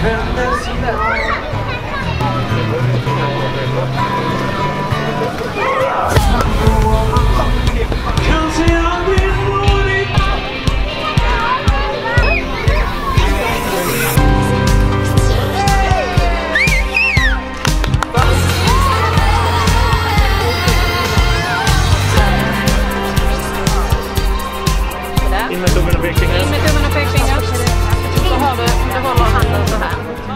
In med tummen och pekfingret. In med tummen och pekfingret. Så har du, du håller handen så här.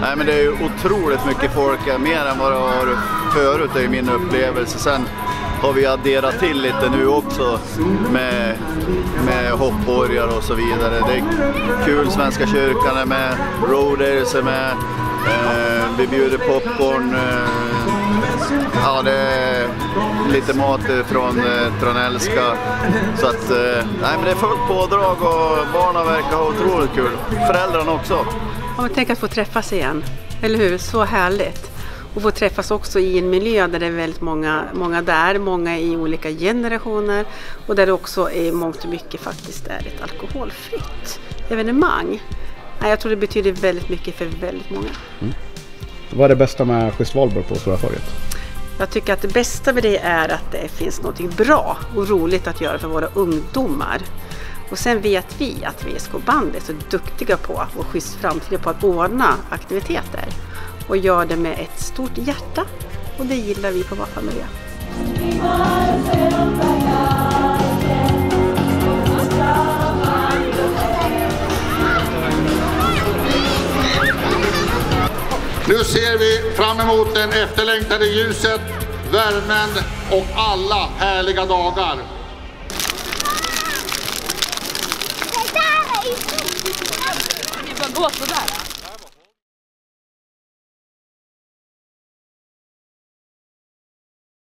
Nej men det är ju otroligt mycket folk, här, mer än vad det var förut är ju min upplevelse. Sen har vi adderat till lite nu också med, med hoppborgar och så vidare. Det är kul, Svenska kyrkan är med, Roaders är med, eh, vi bjuder popcorn. Eh, ja, det är lite mat från eh, Tranelska. Så att, eh, nej men det är fullt pådrag och barnen verkar ha otroligt kul. Föräldrarna också. Ja, men tänk att få träffas igen, eller hur? Så härligt. Och få träffas också i en miljö där det är väldigt många, många där, många i olika generationer och där det också är mångt och mycket faktiskt är ett alkoholfritt evenemang. Jag tror det betyder väldigt mycket för väldigt många. Vad är det bästa med Schysst Valborg på Stora torget? Jag tycker att det bästa med det är att det finns något bra och roligt att göra för våra ungdomar. Och sen vet vi att vi i skobandet är så duktiga på och schysst framtid på att ordna aktiviteter och gör det med ett stort hjärta och det gillar vi på Vaffa Miljö. Nu ser vi fram emot det efterlängtade ljuset, värmen och alla härliga dagar. 我实在的